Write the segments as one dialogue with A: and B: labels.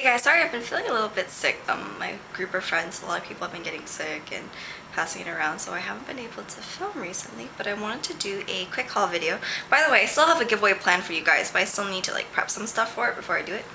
A: Hey guys, sorry I've been feeling a little bit sick. Um, my group of friends, a lot of people have been getting sick and passing it around, so I haven't been able to film recently, but I wanted to do a quick haul video. By the way, I still have a giveaway planned for you guys, but I still need to like prep some stuff for it before I do it.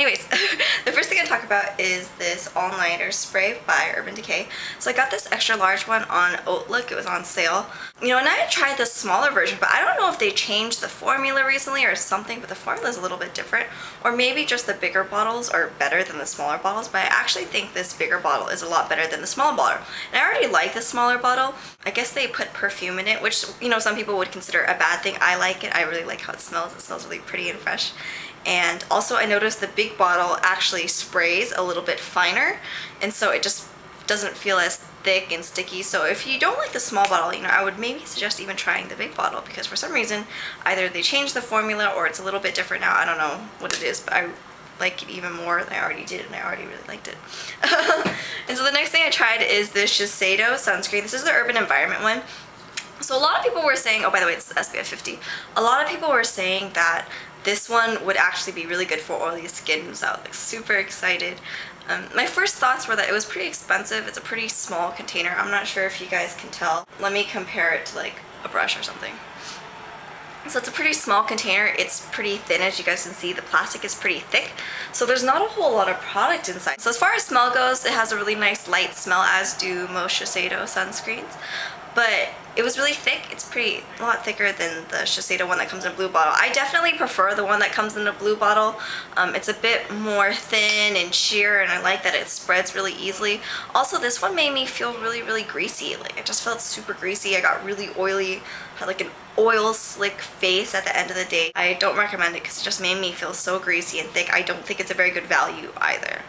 A: Anyways, the first thing I talk about is this all-nighter spray by Urban Decay. So I got this extra large one on HauteLook. It was on sale. You know, and I tried the smaller version, but I don't know if they changed the formula recently or something, but the formula is a little bit different. Or maybe just the bigger bottles are better than the smaller bottles, but I actually think this bigger bottle is a lot better than the small bottle. And I already like the smaller bottle. I guess they put perfume in it, which, you know, some people would consider a bad thing. I like it. I really like how it smells. It smells really pretty and fresh. And also I noticed the big bottle actually sprays a little bit finer and so it just doesn't feel as thick and sticky. So if you don't like the small bottle, you know, I would maybe suggest even trying the big bottle because for some reason either they changed the formula or it's a little bit different now. I don't know what it is, but I like it even more than I already did and I already really liked it. and so the next thing I tried is this Shiseido sunscreen. This is the Urban Environment one. So a lot of people were saying, oh by the way, it's SPF 50. A lot of people were saying that this one would actually be really good for oily skin, so I was like super excited. Um, my first thoughts were that it was pretty expensive. It's a pretty small container. I'm not sure if you guys can tell. Let me compare it to like a brush or something. So it's a pretty small container. It's pretty thin as you guys can see. The plastic is pretty thick. So there's not a whole lot of product inside. So as far as smell goes, it has a really nice light smell as do most Shiseido sunscreens but it was really thick. It's pretty, a lot thicker than the Shiseido one that comes in a blue bottle. I definitely prefer the one that comes in a blue bottle. Um, it's a bit more thin and sheer and I like that it spreads really easily. Also, this one made me feel really, really greasy. Like, I just felt super greasy. I got really oily, had like an oil slick face at the end of the day. I don't recommend it because it just made me feel so greasy and thick. I don't think it's a very good value either.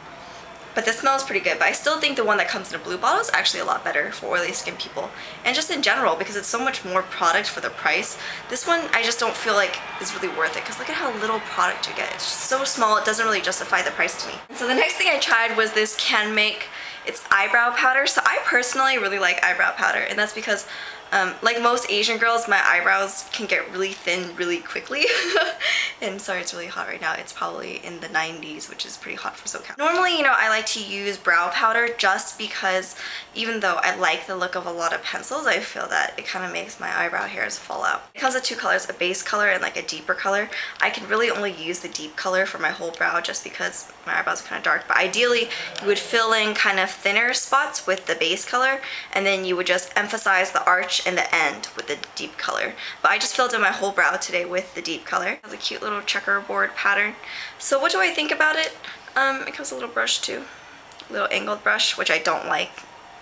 A: But the smell is pretty good, but I still think the one that comes in a blue bottle is actually a lot better for oily skin people. And just in general, because it's so much more product for the price, this one I just don't feel like is really worth it, because look at how little product you get. It's so small, it doesn't really justify the price to me. So the next thing I tried was this CanMake, it's eyebrow powder. So I personally really like eyebrow powder, and that's because um, like most Asian girls, my eyebrows can get really thin really quickly. and sorry, it's really hot right now. It's probably in the 90s, which is pretty hot for SoCal. Normally, you know, I like to use brow powder just because even though I like the look of a lot of pencils, I feel that it kind of makes my eyebrow hairs fall out. It comes two colors, a base color and like a deeper color. I can really only use the deep color for my whole brow just because my eyebrows are kind of dark. But ideally, you would fill in kind of thinner spots with the base color and then you would just emphasize the arch in the end with the deep color. But I just filled in my whole brow today with the deep color. It has a cute little checkerboard pattern. So what do I think about it? Um, it comes with a little brush too. A little angled brush, which I don't like.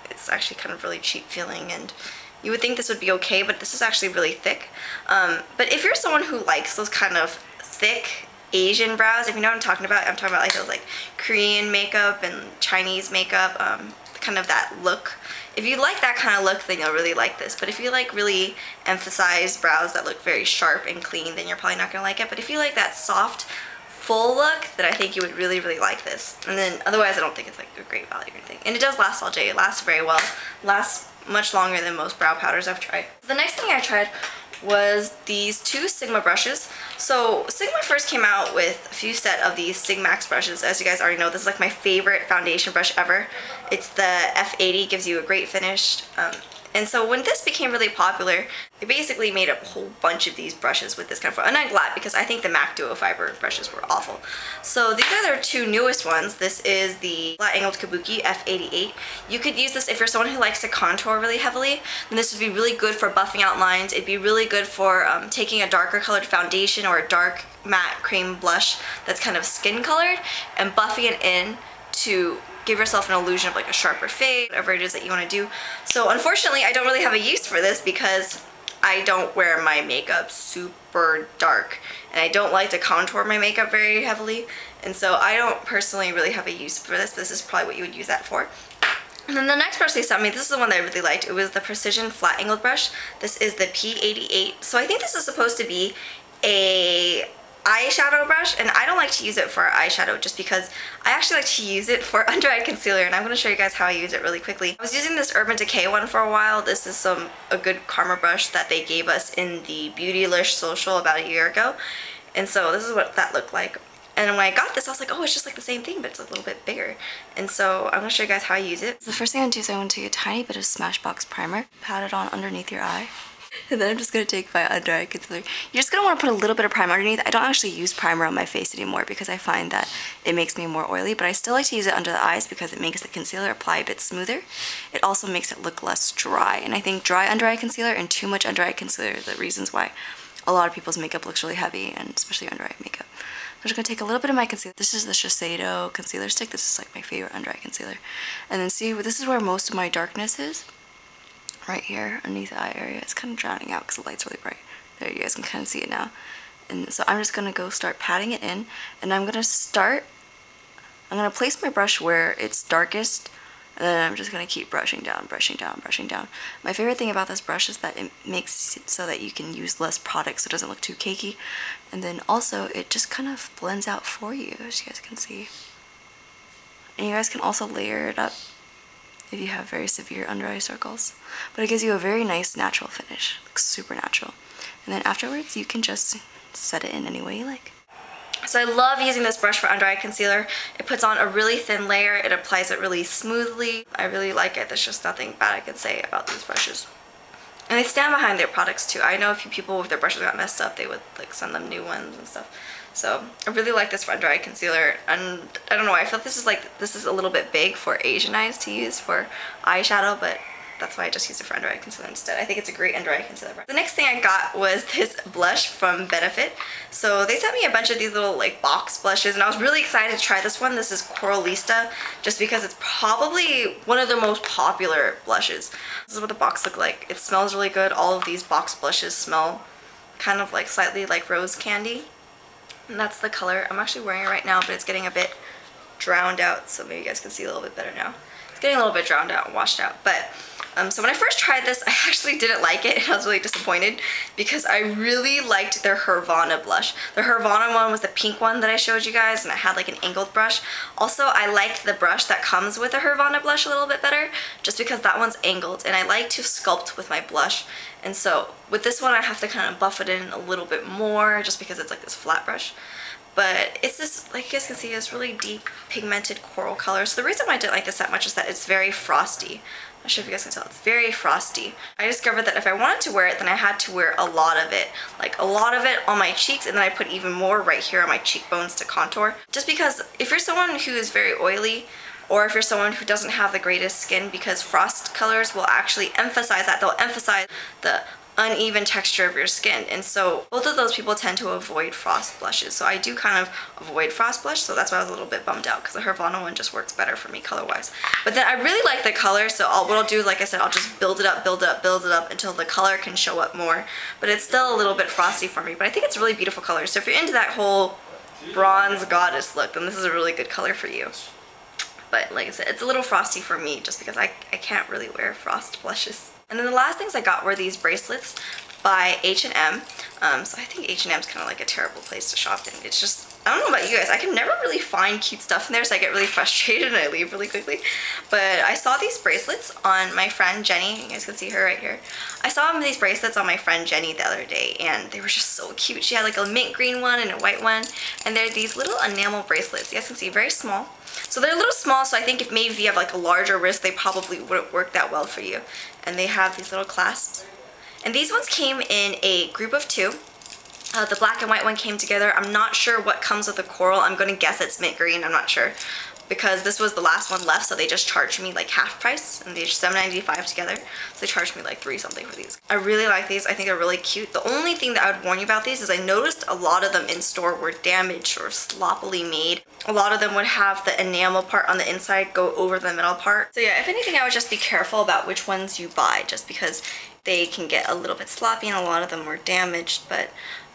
A: It's actually kind of really cheap feeling and you would think this would be okay, but this is actually really thick. Um, but if you're someone who likes those kind of thick Asian brows, if you know what I'm talking about, I'm talking about like those like Korean makeup and Chinese makeup, um, kind of that look. If you like that kind of look, then you'll really like this. But if you like really emphasized brows that look very sharp and clean, then you're probably not going to like it. But if you like that soft, full look, then I think you would really, really like this. And then otherwise, I don't think it's like a great value or anything. And it does last all day. It lasts very well. Lasts much longer than most brow powders I've tried. The next thing I tried was these two Sigma brushes. So Sigma first came out with a few set of these Sigmax brushes. As you guys already know, this is like my favorite foundation brush ever. It's the F80, gives you a great finish. Um, and so when this became really popular, they basically made a whole bunch of these brushes with this kind of, and I'm glad because I think the MAC Duo Fiber brushes were awful. So these are their two newest ones. This is the Flat Angled Kabuki F88. You could use this if you're someone who likes to contour really heavily, then this would be really good for buffing out lines. It'd be really good for um, taking a darker colored foundation or a dark matte cream blush that's kind of skin colored and buffing it in to give yourself an illusion of like a sharper fade, whatever it is that you want to do. So unfortunately, I don't really have a use for this because I don't wear my makeup super dark and I don't like to contour my makeup very heavily and so I don't personally really have a use for this. This is probably what you would use that for. And then the next brush they sent me, this is the one that I really liked. It was the Precision Flat Angled Brush. This is the P88. So I think this is supposed to be a eyeshadow brush and I don't like to use it for eyeshadow just because I actually like to use it for under eye concealer and I'm going to show you guys how I use it really quickly. I was using this Urban Decay one for a while. This is some a good Karma brush that they gave us in the Beautylish social about a year ago and so this is what that looked like And when I got this, I was like, oh, it's just like the same thing, but it's a little bit bigger. And so I'm gonna show you guys how I use it. The first thing I'm gonna do is I want to take a tiny bit of Smashbox primer, pat it on underneath your eye. And then I'm just going to take my under eye concealer. You're just going to want to put a little bit of primer underneath. I don't actually use primer on my face anymore because I find that it makes me more oily, but I still like to use it under the eyes because it makes the concealer apply a bit smoother. It also makes it look less dry, and I think dry under eye concealer and too much under eye concealer are the reasons why a lot of people's makeup looks really heavy, and especially under eye makeup. I'm just going to take a little bit of my concealer. This is the Shiseido concealer stick. This is like my favorite under eye concealer. And then see, this is where most of my darkness is right here underneath the eye area. It's kind of drowning out because the light's really bright. There you guys can kind of see it now. And so I'm just going to go start patting it in. And I'm going to start, I'm going to place my brush where it's darkest. And then I'm just going to keep brushing down, brushing down, brushing down. My favorite thing about this brush is that it makes it so that you can use less product so it doesn't look too cakey. And then also it just kind of blends out for you as you guys can see. And you guys can also layer it up if you have very severe under eye circles. But it gives you a very nice natural finish. Looks super natural. And then afterwards, you can just set it in any way you like. So I love using this brush for under eye concealer. It puts on a really thin layer. It applies it really smoothly. I really like it. There's just nothing bad I can say about these brushes. And they stand behind their products too. I know a few people with their brushes got messed up, they would like send them new ones and stuff. So I really like this under Dry concealer and I don't know I feel this is like this is a little bit big for Asian eyes to use for eyeshadow but that's why I just used it for eye concealer instead. I think it's a great under eye concealer. The next thing I got was this blush from Benefit. So they sent me a bunch of these little like box blushes and I was really excited to try this one. This is Coralista just because it's probably one of the most popular blushes. This is what the box looked like. It smells really good. All of these box blushes smell kind of like slightly like rose candy. And that's the color. I'm actually wearing it right now, but it's getting a bit drowned out, so maybe you guys can see a little bit better now. It's getting a little bit drowned out and washed out, but um, so when I first tried this, I actually didn't like it and I was really disappointed because I really liked their Hervana blush. The Hervana one was the pink one that I showed you guys and it had like an angled brush. Also, I like the brush that comes with the Hervana blush a little bit better just because that one's angled and I like to sculpt with my blush. And so with this one, I have to kind of buff it in a little bit more just because it's like this flat brush but it's this, like you guys can see, it's really deep pigmented coral color. So the reason why I didn't like this that much is that it's very frosty. I'm not sure if you guys can tell, it's very frosty. I discovered that if I wanted to wear it, then I had to wear a lot of it. Like a lot of it on my cheeks, and then I put even more right here on my cheekbones to contour. Just because if you're someone who is very oily, or if you're someone who doesn't have the greatest skin because frost colors will actually emphasize that. They'll emphasize the uneven texture of your skin. And so both of those people tend to avoid frost blushes. So I do kind of avoid frost blush. So that's why I was a little bit bummed out because the Hervana one just works better for me color wise but then I really like the color. So I'll, what I'll do like I said I'll just build it up build it up build it up until the color can show up more. But it's still a little bit frosty for me. But I think it's really beautiful color. So if you're into that whole bronze goddess look then this is a really good color for you. But like I said, it's a little frosty for me just because I, I can't really wear frost blushes. And then the last things I got were these bracelets by H&M. Um, so I think H&M is kind of like a terrible place to shop in. It's just, I don't know about you guys, I can never really find cute stuff in there so I get really frustrated and I leave really quickly. But I saw these bracelets on my friend Jenny, you guys can see her right here. I saw these bracelets on my friend Jenny the other day and they were just so cute. She had like a mint green one and a white one and they're these little enamel bracelets. You guys can see, very small. So they're a little small, so I think if maybe you have like a larger wrist, they probably wouldn't work that well for you. And they have these little clasps. And these ones came in a group of two. Uh, the black and white one came together. I'm not sure what comes with the coral. I'm going to guess it's mint green. I'm not sure because this was the last one left so they just charged me like half price and they're $7.95 together so they charged me like three something for these. I really like these. I think they're really cute. The only thing that I would warn you about these is I noticed a lot of them in store were damaged or sloppily made. A lot of them would have the enamel part on the inside go over the middle part. So yeah, if anything I would just be careful about which ones you buy just because they can get a little bit sloppy and a lot of them were damaged but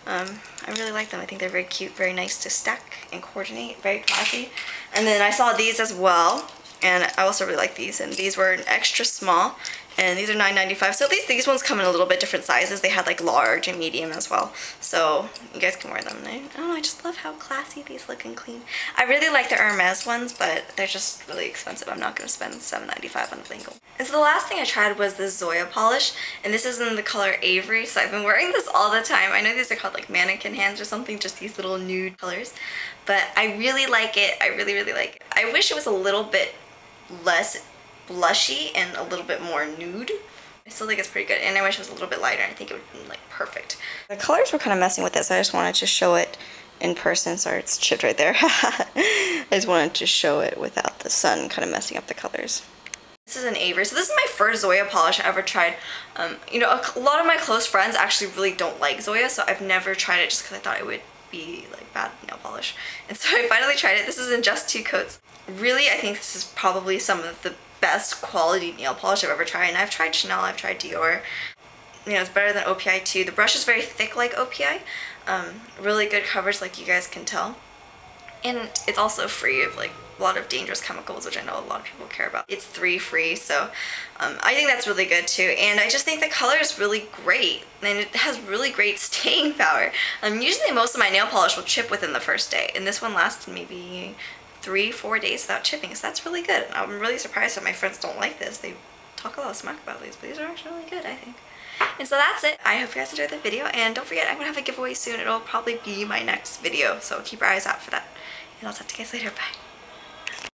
A: um, I really like them. I think they're very cute, very nice to stack and coordinate, very classy. And then I saw these as well, and I also really like these, and these were an extra small, and these are $9.95. So at least these ones come in a little bit different sizes. They had like large and medium as well. So you guys can wear them. I, I just love how classy these look and clean. I really like the Hermes ones, but they're just really expensive. I'm not going to spend $7.95 on a blingle. And so the last thing I tried was the Zoya polish, and this is in the color Avery, so I've been wearing this all the time. I know these are called like mannequin hands or something, just these little nude colors, but I really like it. I really, really like it. I wish it was a little bit less blushy and a little bit more nude. I still think it's pretty good and I wish it was a little bit lighter. I think it would be like perfect. The colors were kind of messing with this. I just wanted to show it in person. Sorry, it's chipped right there. I just wanted to show it without the sun kind of messing up the colors. This is an Avery. So this is my first Zoya polish I ever tried. Um, you know, a, a lot of my close friends actually really don't like Zoya, so I've never tried it just because I thought it would be like bad nail polish. And so I finally tried it. This is in just two coats. Really, I think this is probably some of the best quality nail polish I've ever tried. And I've tried Chanel, I've tried Dior. You know, it's better than OPI too. The brush is very thick like OPI. Um, really good coverage like you guys can tell. And it's also free of like a lot of dangerous chemicals, which I know a lot of people care about. It's three free, so um, I think that's really good too. And I just think the color is really great, and it has really great staying power. Um, usually most of my nail polish will chip within the first day, and this one lasted maybe three, four days without chipping. So that's really good. I'm really surprised that my friends don't like this. They talk a lot of smack about these, but these are actually really good, I think. And so that's it. I hope you guys enjoyed the video. And don't forget, I'm going to have a giveaway soon. It'll probably be my next video. So keep your eyes out for that. And I'll talk to you guys later. Bye.